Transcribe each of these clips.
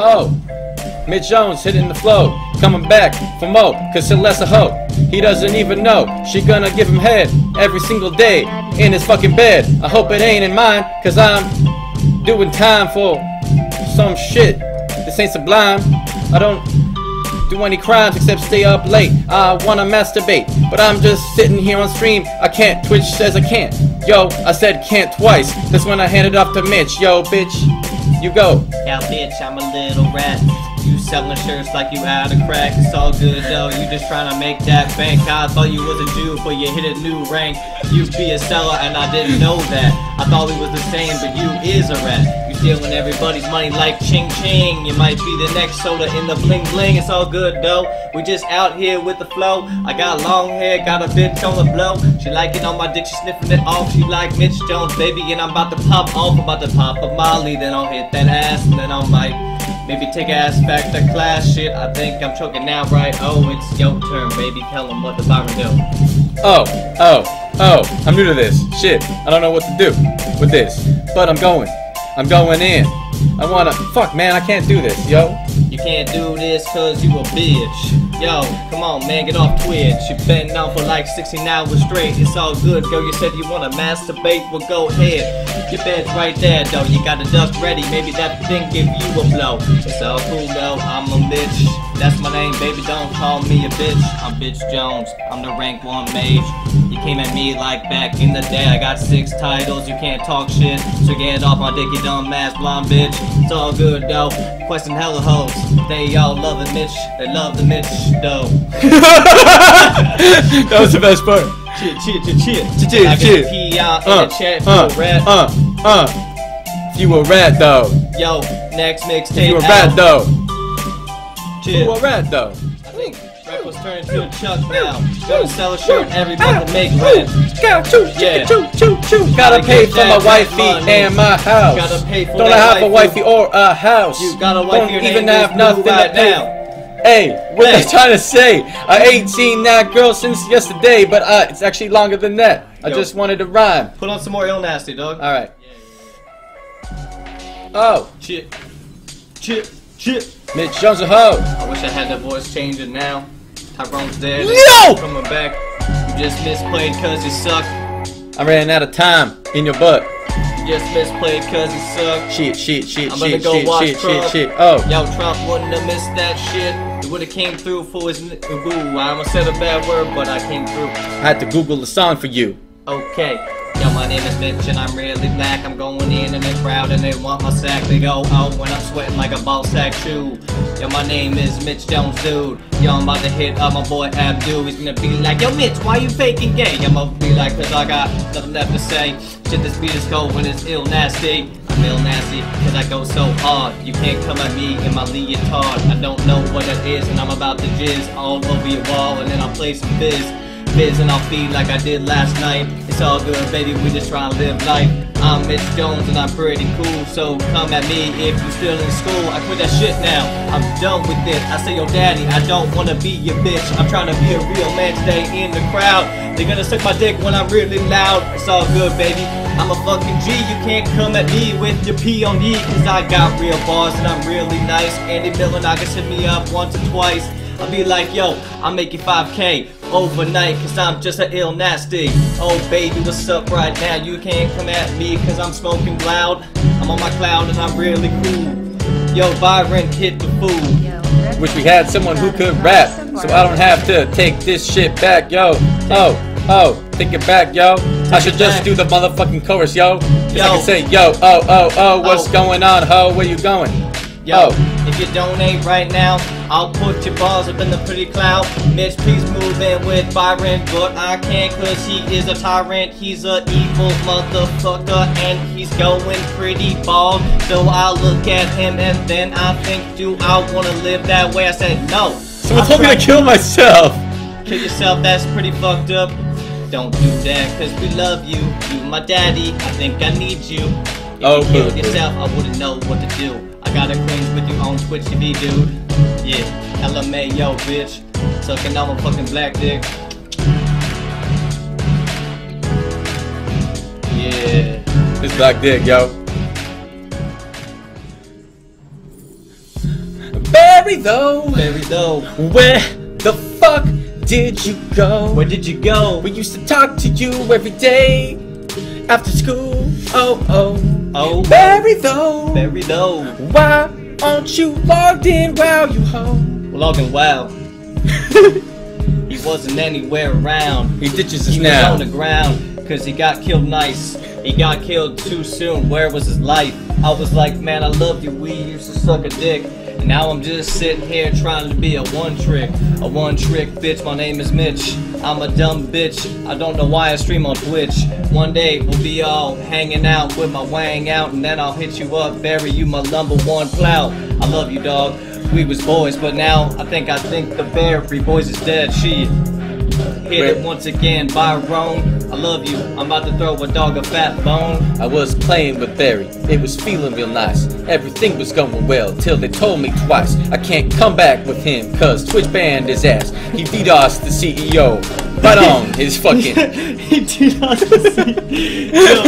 Oh, Mitch Jones hitting the flow, coming back for more, cause Celeste a hoe. He doesn't even know she gonna give him head every single day in his fucking bed. I hope it ain't in mine, cause I'm doing time for some shit. This ain't sublime. I don't do any crimes except stay up late. I wanna masturbate, but I'm just sitting here on stream. I can't. Twitch says I can't. Yo, I said can't twice. That's when I handed off to Mitch. Yo, bitch, you go. Yeah, bitch, I'm a little rat. You selling shirts like you out of crack. It's all good though. You just trying to make that bank. I thought you was a Jew, but you hit a new rank. You be a seller, and I didn't know that. I thought we was the same, but you is a rat. Stealing everybody's money like ching ching. You might be the next soda in the bling bling. It's all good though. We just out here with the flow. I got long hair, got a bitch on the blow. She like it on my dick, she sniffing it off. She like Mitch Jones, baby, and I'm about to pop off. About to pop a Molly, then I'll hit that ass, and then I might. Maybe take ass back to class shit. I think I'm choking now, right? Oh, it's your turn, baby. Tell them what the Byron do. Oh, oh, oh, I'm new to this. Shit, I don't know what to do with this. But I'm going. I'm going in. I wanna. Fuck, man, I can't do this, yo. You can't do this cause you a bitch. Yo, come on, man, get off Twitch. You've been on for like 16 hours straight. It's all good, girl. You said you wanna masturbate. Well, go ahead. Your bed's right there, though. You got the dust ready. Maybe that thing give you a blow. It's all cool, though. I'm a bitch. That's my name, baby. Don't call me a bitch. I'm Bitch Jones. I'm the rank one mage. Came at me like back in the day. I got six titles. You can't talk shit. So get off my dick, you dumb ass blonde bitch. It's all good, though. Question hella hoes. They all love the Mitch. They love the Mitch, though. that was the best part. Shit, shit, shit, shit. Shit, I shit. can pee out in Uh, the chat uh, rat. uh, uh. You a rat, though. Yo, next mixtape. you a rat, though. Shit. You a rat, though. I think rap was turning to a chuck now. Gonna sell a shirt every month to make rent. Go, choo, Yeah. choo, choo, choo. Gotta Gotta pay for my wifey and my house. Gotta pay for Don't have a wifey. wifey or a house? You got a Don't your even have nothing right now. Hey, what Hey. I'm trying to say, I ain't seen that girl since yesterday, but uh, it's actually longer than that. I Yo. just wanted to rhyme. Put on some more ill nasty, dog. All right. Oh, Shit. Shit. Shit. Mitch Jones a hoe. I wish I had that voice changing now. Tyrone's dead. No! Coming back. You just misplayed cause you suck. I ran out of time in your butt. You just misplayed cause you suck. Shit, shit, shit, I'm gonna shit, go shit, watch shit, shit, Trump. shit. Oh, Yo, Trump wouldn't have missed that shit. He would have came through for his boo. I almost said a bad word, but I came through. I had to Google the song for you. Okay. My name is Mitch and I'm really black. I'm going in in the crowd and they want my sack. They go out when I'm sweating like a ball sack shoe. Yo, my name is Mitch Jones, dude. Yo, I'm about to hit up my boy Abdul. He's gonna be like, Yo, Mitch, why you faking gay? I'm gonna be like, cause I got nothing left to say. Shit, this beat is cold when it's ill nasty. I'm ill nasty cause I go so hard. You can't come at me in my leotard. I don't know what it is and I'm about to jizz all over your wall and then I'll play some biz. Biz and I'll feed like I did last night. It's all good, baby. We just trying to live life. I'm Mitch Jones and I'm pretty cool. So come at me if you still in school. I quit that shit now. I'm done with it. I say, yo, daddy, I don't wanna be your bitch. I'm trying to be a real man today in the crowd. They're gonna suck my dick when I'm really loud. It's all good, baby. I'm a fucking G. You can't come at me with your P on ye, cause I got real bars and I'm really nice. Andy Miller, I can hit me up once or twice. I'll be like, yo, I'm making 5k overnight cause I'm just a ill nasty. Oh baby, what's up right now? You can't come at me cause I'm smoking loud. I'm on my cloud and I'm really cool. Yo, Byron, hit the food. Wish we had someone who could rap, so I don't have to take this shit back, yo. Oh, oh, take it back, yo. I should just do the motherfucking chorus, yo. Cause I can say, yo, oh, oh, oh, what's Oh. going on, ho? Where you going? Yo, Oh. if you donate right now, I'll put your balls up in the pretty cloud. Mitch, please move in with Byron, but I can't cause he is a tyrant. He's a evil motherfucker and he's going pretty bald. So I look at him and then I think, do I wanna live that way? I said no. Someone told me to kill myself. Kill yourself, that's pretty fucked up. Don't do that, cause we love you. You my daddy, I think I need you. If Oh, you killed yourself, I wouldn't know what to do. I gotta cringe with you on Twitch TV, dude. Yeah, LMAO, bitch. Sucking on my fucking black dick. Yeah. This black dick, yo. Barry though, Barry though, where the fuck did you go? where did you go? We used to talk to you every day after school. Oh oh, Oh, Barry though, Barry though. why aren't you logged in? while you hoe. Logging wow. he wasn't anywhere around. He ditches us He was now. on the ground because he got killed nice. He got killed too soon. Where was his life? I was like, man, I love you. We used to suck a dick. And now I'm just sitting here trying to be a one trick. A one trick bitch. My name is Mitch. I'm a dumb bitch. I don't know why I stream on Twitch. One day we'll be all hanging out with my wang out. And then I'll hit you up, bury you my number one plow. I love you, dog. We was boys, but now I think I think the Barry boys is dead. She hit it once again Byron. I love you. I'm about to throw a dog a fat bone. I was playing with Barry, it was feeling real nice. Everything was going well till they told me twice I can't come back with him cause Twitch banned his ass. He DDoSed the CEO right on his fucking he did not see. Yo,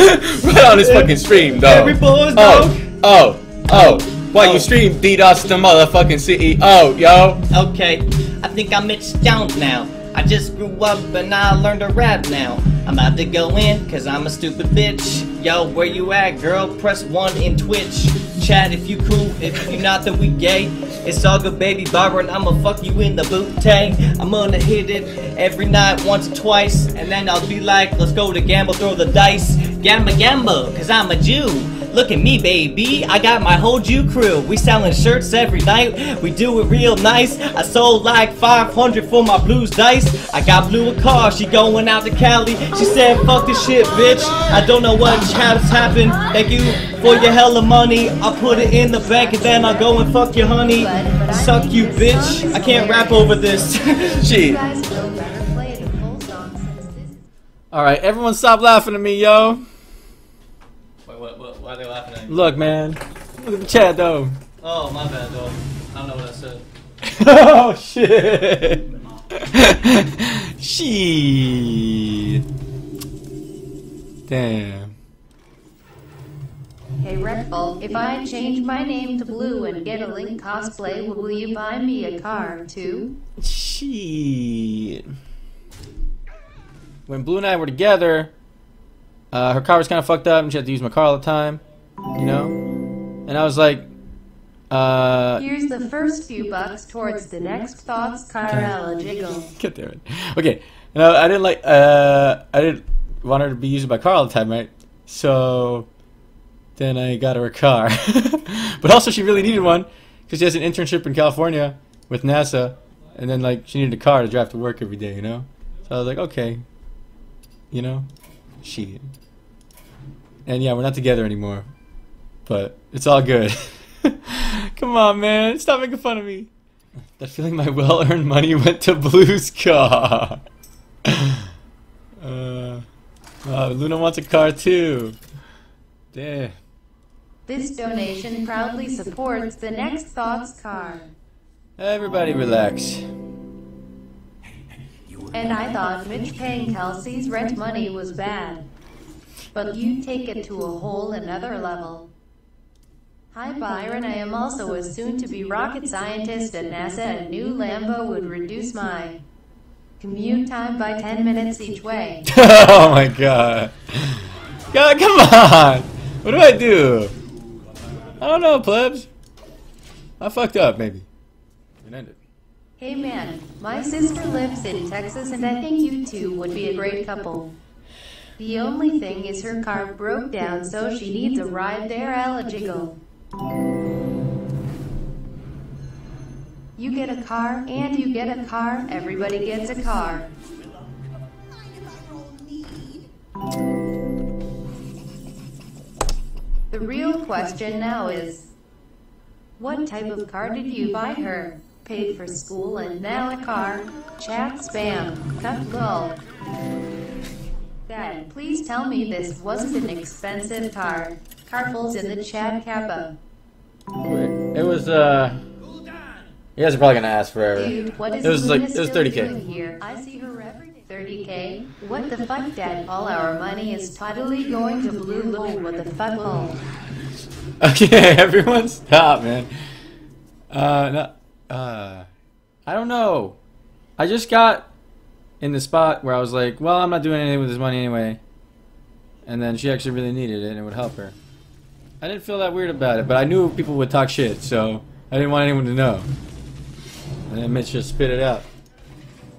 right on his fucking stream, dog. Barry boys, dog. Oh, oh, oh. Why Oh. you stream DDoS the motherfucking CEO, yo? Okay, I think I'm Mitch Jones now. I just grew up and I learned to rap now. I'm about to go in cause I'm a stupid bitch. Yo, where you at, girl? Press one in Twitch. Chat if you cool, if you not, then we gay. It's all good, baby Barbara, and I'ma fuck you in the boot tank. I'm gonna hit it every night, once or twice, and then I'll be like, let's go to gamble, throw the dice. Gamma gamble, cause I'm a Jew. Look at me, baby. I got my whole Jew crew. We selling shirts every night. We do it real nice. I sold like 500 for my blues dice. I got blue a car. She going out to Cali. She said, fuck this shit, bitch. I don't know what has happened. Thank you for your hella money. I'll put it in the bank and then I'll go and fuck your honey. Suck you, bitch. I can't rap over this. Shit. guys will never play the full song since this Alright, everyone stop laughing at me, yo. Wait, what, what, why are they laughing at me? Look, man. Look at the chat, though. Oh, my bad, though. I don't know what I said. oh, shit. Shit. Damn. Hey Reckful, if I change my name to Blue and get a Link cosplay, will you buy me a car too? Shit. When Blue and I were together, uh, her car was kind of fucked up and she had to use my car all the time, you know? And I was like, uh, Here's the first few bucks towards the next Thoughts Car jiggle. Get there. Okay. And I, I didn't like. Uh, I didn't want her to be using my car all the time, right? So then I got her a car. but also, she really needed one because she has an internship in California with NASA, and then like she needed a car to drive to work every day, you know. So I was like, okay, you know, she. And yeah, we're not together anymore, but it's all good. Come on, man, stop making fun of me. That feeling my well-earned money went to Blue's car. uh, uh, Luna wants a car too. Damn. This donation proudly supports the next Thoughts car. Everybody relax. And I thought Mitch paying Kelsey's rent money was bad. But you take it to a whole another level. Hi Byron, I am also a soon-to-be rocket scientist at NASA. A new Lambo would reduce my commute time by 10 minutes each way. oh my god. God, come on. What do I do? I don't know, plebs. I fucked up, maybe. And ended. Hey man, my sister lives in Texas and I think you two would be a great couple. The only thing is her car broke down so she needs a ride there eligible. You get a car and you get a car, everybody gets a car. The real question now is, what type of car did you buy her? Paid for school and now a car? Chat spam. Cut lol. Dad, please tell me this wasn't an expensive car. Carfuls in the chat kappa. It was, uh. You guys are probably gonna ask forever. Dude, what is It was like- it was 30K. here? I see her every day. 30k? What the fuck, Dad? All our money is totally going to Blue Lol. What the fuck, lol? Okay, everyone stop, man. Uh, no, uh, I don't know. I just got in the spot where I was like, well, I'm not doing anything with this money anyway. And then she actually really needed it and it would help her. I didn't feel that weird about it, but I knew people would talk shit, so I didn't want anyone to know. And then Mitch just spit it out.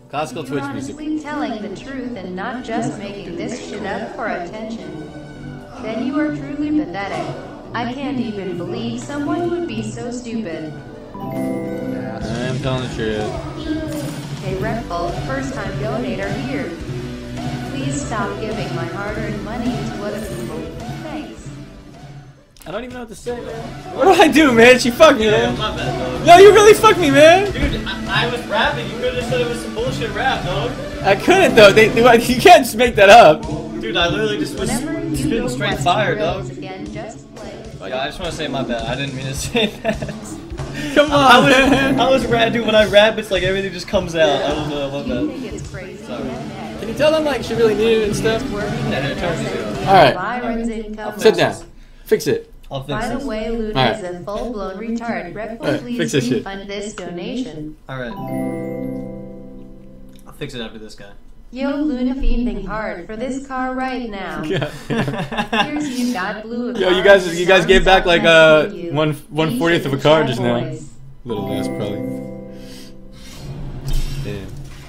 Classical Twitch music. honestly telling the truth and not just making this shit up for attention. Then you are truly pathetic. I can't even believe someone would be so stupid. I telling the truth. Hey Reckful, first time donator here. Please stop giving my hard earned money to other people. Thanks. I don't even know what to say, man. What do I do, man? She fucked me, Yeah, man. my bad, dog. No, you really fucked me, man. Dude, I, I was rapping. You could have said it was some bullshit rap, dog. I couldn't though. They, they, you can't just make that up. Dude, I literally just was Whenever you spitting straight fire, Rails dog. again, just play. Yeah, I just want to say my bad. I didn't mean to say that. Come I on, was. I was rap, dude. When I rap, it's like everything just comes out. I don't know. I love that. it's crazy Sorry. Can you tell them like she really needed it and stuff? working Yeah, at turn it down. an All right. Sit down. Fix it. I'll fix By the this. way, Luna Alright. is a full-blown retard. Reckful, Alright, please fix this shit. this donation. All right. I'll fix it after this guy. Yo, Luna fiending hard for this car right now. Yeah. Here's you got blue. Yo, you guys, you guys gave back like uh one one fortieth of a car just now. Little less, probably. Damn.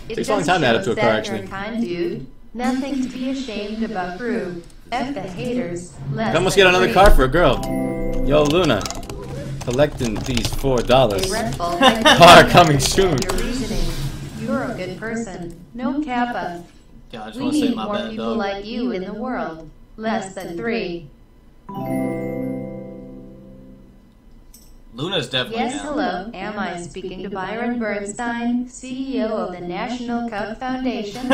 It Takes a long time to add up to a car, that you're actually. kind dude. Nothing to be ashamed about, crew. F the haters. Less I almost get another car for a girl. Yo, Luna, collecting these four dollars. Reckful, thank you Car coming soon. Your reasoning. You're a good person. No kappa. Yeah, I just We want to say need my more bad, people dog. like you in the world. Less than three. Luna's definitely Yes, down. hello. Am I speaking to Byron Bernstein, CEO of the National Cup Foundation?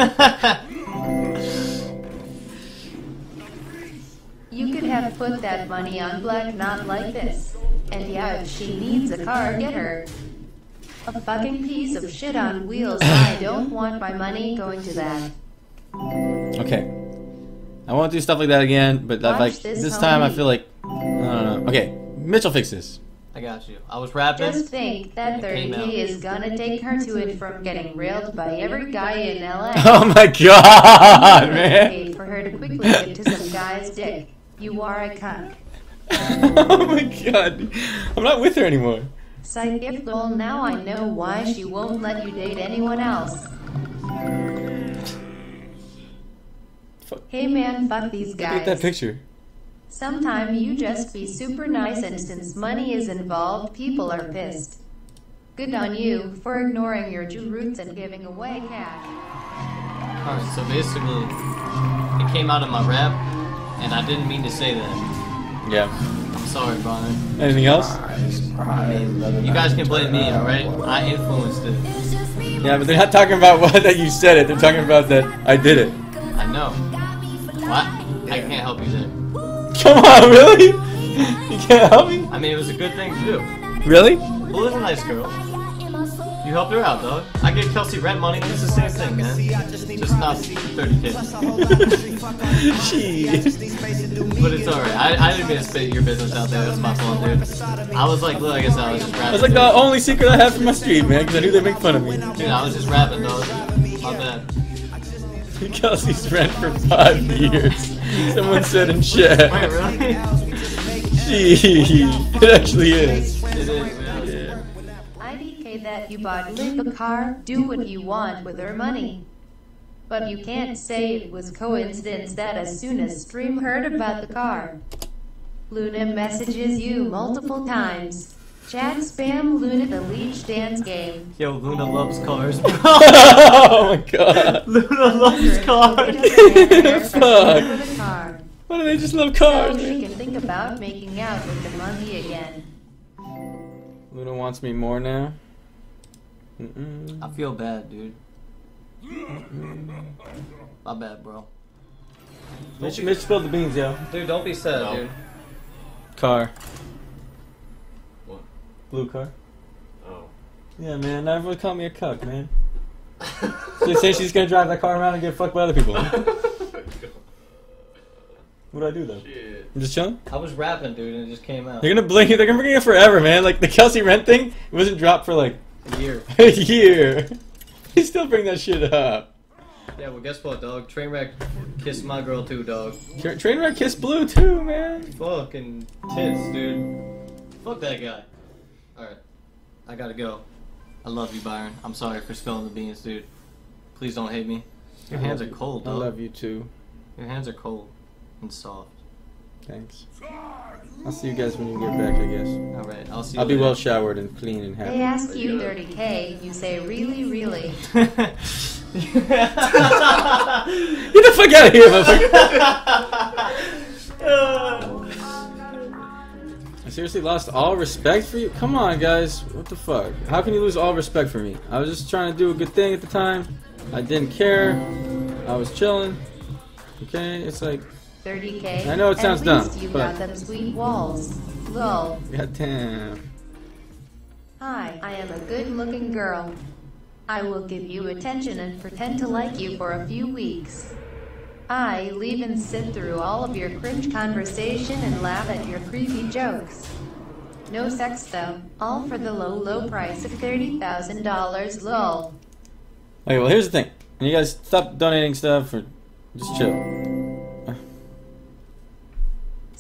You could have put that money on Black, not like this. And yeah, if she needs a car, get her. A fucking piece of shit on wheels. I don't want my money going to that. Okay. I won't do stuff like that again, but that, Watch like this, this time I feel like I don't know. Okay, Mitch'll fix this. I got you. I was rapping. Just think that It came 30k is gonna take her to it from getting railed by every guy in LA. Oh my god, man. For her to quickly get to some guy's dick. You are a cuck. oh my god. I'm not with her anymore. Psych if lol, now I know why she won't let you date anyone else. Fuck. Hey man, fuck these guys. Look at that picture. Sometime you just be super nice and since money is involved, people are pissed. Good on you for ignoring your Jew roots and giving away cash. Alright, so basically, it came out of my rap, and I didn't mean to say that. Yeah. I'm sorry, Brian. Anything else? You guys can blame me, alright? I influenced it. Yeah, but they're not talking about what that you said it. They're talking about that I did it. I know. What? I can't help you there. Come on, really? You can't help me? I mean, it was a good thing to do. Really? Blue is a nice girl. You helped her out, dog. I gave Kelsey rent money. It's the same thing, man. Just not 30k. Jeez. But it's alright. I, I didn't mean to spit your business out there. That's my fault, dude. I was like, look, I guess I was just rapping. That's like the only secret I have from my street, man, because I knew they'd make fun of me. Dude, I was just rapping, dog. My bad. Kelsey's rent for five years. Someone said in chat. Wait, really? Jeez. It actually is. It is, man. Yeah. IDK that you bought Lip a car, do what you want with her money. But you can't say it was coincidence that as soon as Stream heard about the car, Luna messages you multiple times. Chat spam Luna the leech dance game. Yo, Luna loves cars. oh my god. Luna loves cars. Fuck. Car. Why do they just love cars, So she can think about making out with the monkey again. Luna wants me more now. Mm-mm. I feel bad, dude. My bad, bro. Mitch, Mitch spilled the beans, yo. Dude, don't be sad, No. dude. Car. What? Blue car. Oh. Yeah, man. Not everyone call me a cuck, man. They say she's gonna drive that car around and get fucked by other people. What do I do though? Shit. I'm just chilling. I was rapping, dude, and it just came out. They're gonna blame you. They're gonna bring it forever, man. Like the Kelsey Rent thing, it wasn't dropped for like A year. A year. You still bring that shit up. Yeah, well, guess what, dog? Trainwreck kissed my girl too, dog. Tra- Trainwreck Kiss Blue too, man. Fucking tits, dude. Fuck that guy. Alright. I gotta go. I love you, Byron. I'm sorry for spilling the beans, dude. Please don't hate me. Your hands are cold, I dog. love you too. Your hands are cold and soft. Thanks. I'll see you guys when you get back, I guess. Alright, I'll see you I'll be well showered and clean and happy. They happy. ask you 30k, you say really, really. Get the fuck out of here, motherfucker! I seriously lost all respect for you? Come on, guys. What the fuck? How can you lose all respect for me? I was just trying to do a good thing at the time. I didn't care. I was chilling. Okay? It's like, 30k. I know it sounds At dumb, you but- got them sweet walls. Lol. goddamn. Hi, I am a good-looking girl. I will give you attention and pretend to like you for a few weeks. I'll even sit through all of your cringe conversation and laugh at your creepy jokes. No sex though, all for the low, low price of $30,000 lol. Okay, well, here's the thing. You guys stop donating stuff or just chill.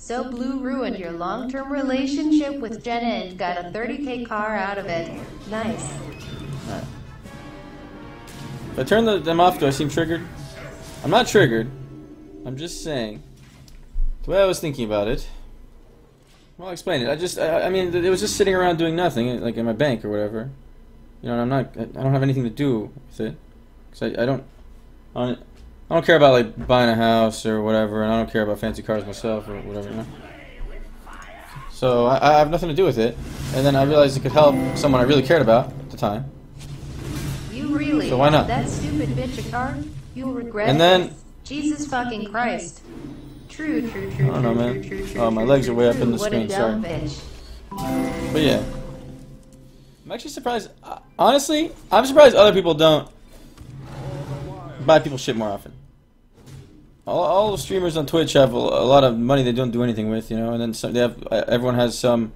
So Blue ruined your long-term relationship with Jenna and got a 30k car out of it. Nice. If I turn the, them off, do I seem triggered? I'm not triggered. I'm just saying. The way I was thinking about it. Well, I'll explain it. I just, I, I mean, it was just sitting around doing nothing, eh, like in my bank or whatever. You know, and I'm not, I don't have anything to do with it. Because I, I don't, I don't, I don't care about like buying a house or whatever, and I don't care about fancy cars myself or whatever, you know. So I, I have nothing to do with it, and then I realized it could help someone I really cared about at the time. You really? So why not? That stupid bitch a car? You'll regret And then- Jesus fucking Christ. True, true, true, I don't know, man. true, true, true, Oh, my legs are way up in the screen, dumb bitch. But yeah, I'm actually surprised. uh, Honestly, I'm surprised other people don't buy people shit more often. All, all the streamers on Twitch have a, a lot of money they don't do anything with, you know, and then some, they have. Everyone has some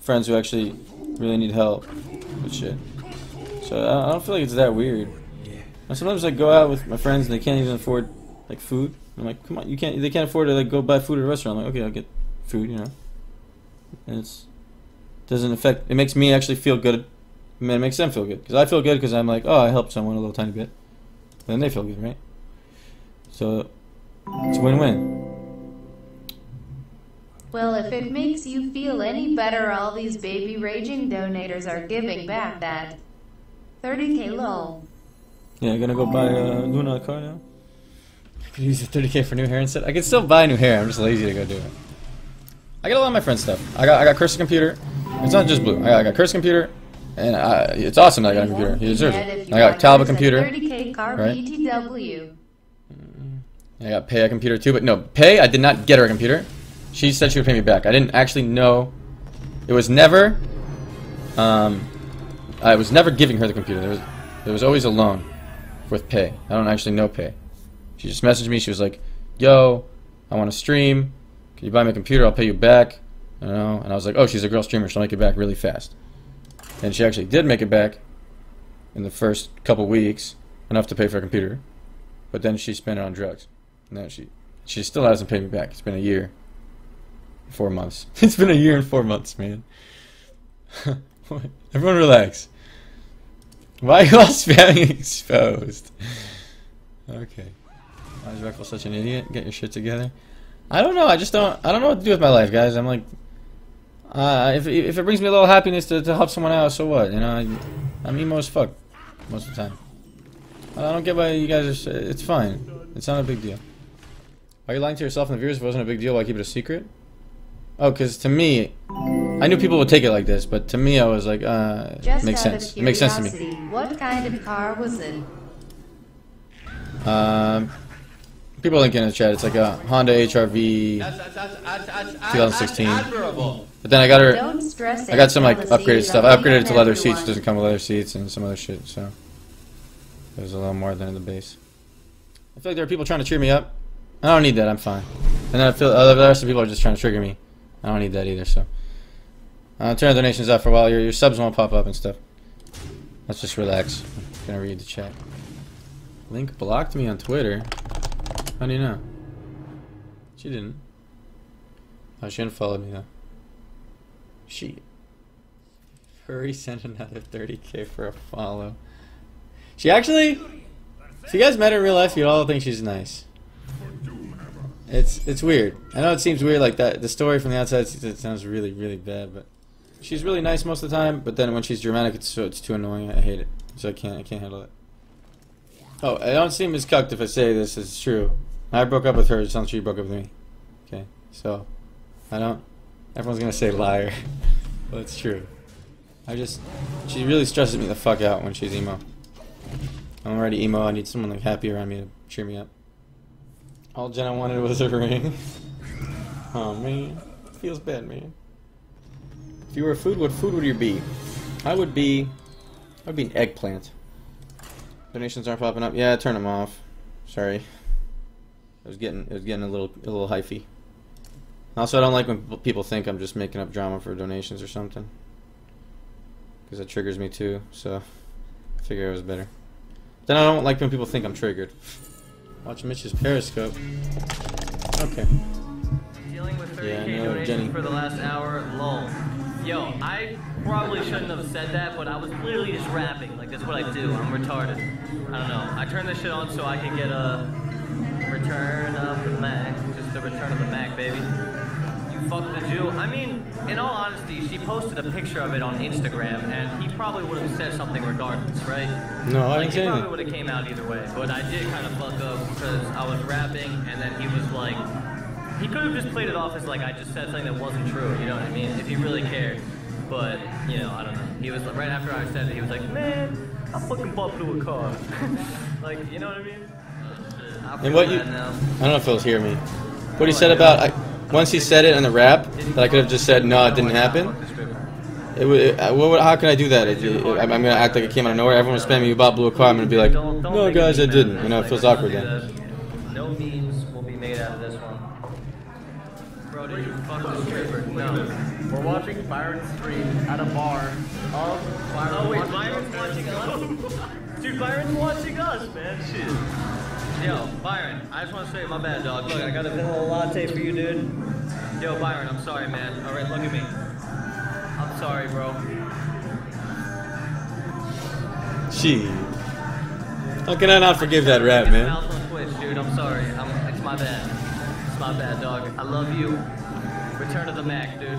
friends who actually really need help with shit. So I I don't feel like it's that weird. And sometimes I go out with my friends and they can't even afford like food. I'm like, come on, you can't. They can't afford to like go buy food at a restaurant. I'm like, okay, I'll get food, you know. And it's doesn't affect. It makes me actually feel good. I mean, it makes them feel good because I feel good because I'm like, oh, I helped someone a little tiny bit. Then they feel good, right? So it's a win-win. Well, if it makes you feel any better, all these baby raging donators are giving back that 30k lol. Yeah, I'm gonna go buy uh, Luna a car now. I could use the 30k for new hair instead. I could still buy new hair. I'm just lazy to go do it. I got a lot of my friends' stuff. I got I got Curse computer. It's not just blue. I got, I got Curse computer, and I, it's awesome that I got a computer. He deserves it. I got Calva computer. 30k car right? BTW. I got Pay a computer too, but no, Pay I did not get her a computer. She said she would pay me back. I didn't actually know. It was never. Um, I was never giving her the computer. There was, there was always a loan with Pay. I don't actually know Pay. She just messaged me. She was like, "Yo, I want to stream. Can you buy me a computer? I'll pay you back." You know, and I was like, "Oh, she's a girl streamer. She'll make it back really fast." And she actually did make it back in the first couple weeks, enough to pay for a computer. But then she spent it on drugs. No, she she still hasn't paid me back. It's been a year, four months. it's been a year and four months, man. Everyone relax. Why are you all spamming exposed? Okay. Why is Reckful such an idiot? Get your shit together. I don't know. I just don't. I don't know what to do with my life, guys. I'm like, uh, if if it brings me a little happiness to, to help someone out, so what? You know, I, I'm emo as fuck most of the time. I don't get why you guys are. It's fine. It's not a big deal. Are you lying to yourself and the viewers? If it wasn't a big deal, why keep it a secret? Oh, because to me, I knew people would take it like this, but to me, I was like, uh, Just makes sense. It makes sense to me. what kind of car was it? Um, people link in the chat. It's like a Honda HRV. 2016. But then I got her. Don't stress I got some like upgraded stuff. I upgraded it to leather seats. It doesn't come with leather seats and some other shit. So there's a little more than in the base. I feel like there are people trying to cheer me up. I don't need that. I'm fine. And I feel uh, the rest of people are just trying to trigger me. I don't need that either. So uh, turn the donations off for a while. Your, your subs won't pop up and stuff. Let's just relax. I'm gonna read the chat. Link blocked me on Twitter. How do you know? She didn't. Oh, she unfollowed me though. She. Furry sent another 30k for a follow. She actually. If you guys met her in real life, you'd all think she's nice. It's it's weird. I know it seems weird like that. The story from the outside it sounds really really bad, but she's really nice most of the time. But then when she's dramatic, it's so it's too annoying. I hate it. So I can't I can't handle it. Oh, I don't seem as cucked if I say this is true. I broke up with her. It sounds like she broke up with me. Okay, so I don't. Everyone's gonna say liar, but it's true. I just she really stresses me the fuck out when she's emo. I'm already emo. I need someone like happy around me to cheer me up. All Jenna wanted was a ring. oh man, feels bad, man. If you were a food, what food would you be? I would be. I would be an eggplant. Donations aren't popping up. Yeah, turn them off. Sorry. It was getting it was getting a little a little hyphy. Also, I don't like when people think I'm just making up drama for donations or something. Because that triggers me too. So, I figure it was better. Then I don't like when people think I'm triggered. Watch Mitch's Periscope. Okay. Dealing with 30k Yeah, know, donations Jenny. for the last hour, lol. Yo, I probably shouldn't have said that, but I was literally just rapping. Like, that's what I do. I'm retarded. I don't know. I turned this shit on so I can get a return of the Mac. Just the return of the Mac, baby. You fuck the Jew. I mean, in all honesty, she posted a picture of it on Instagram, and he probably would have said something regardless, right? No, I Like, didn't he probably would have came out either way, but I did kind of fuck up because I was rapping, and then he was like, he could have just played it off as like I just said something that wasn't true. You know what I mean? If he really cared, but you know, I don't know. He was right after I said it, he was like, man, I fucking bought Blue a car. like, you know what I mean? I feel And what you, bad now. I don't know if he'll hear me. What he oh, said about, I, once he said it in the rap, that I could have just said, no, it didn't happen. It would, it, uh, what, how can I do that? It, it, I'm gonna act like it came out of nowhere. Everyone was spamming me about blue car. I'm gonna be like, Don't- don't no, guys, me I didn't. You know, it feels awkward don't then. No memes will be made out of this one. Bro, did you fuck this stripper? No. We're watching Byron stream at a bar of Byron. Oh wait, watching Byron's watching us? Dude, Byron's watching us, man. Shit. Yo, Byron, I just want to say my bad, dog. Look, I got a vanilla latte for you, dude. Yo, Byron, I'm sorry, man. All right, look at me. I'm sorry, bro. Gee. How can I not forgive that rap, man? Twitch, dude. I'm sorry. I'm, it's my bad. It's my bad, dog. I love you. Return to the Mac, dude.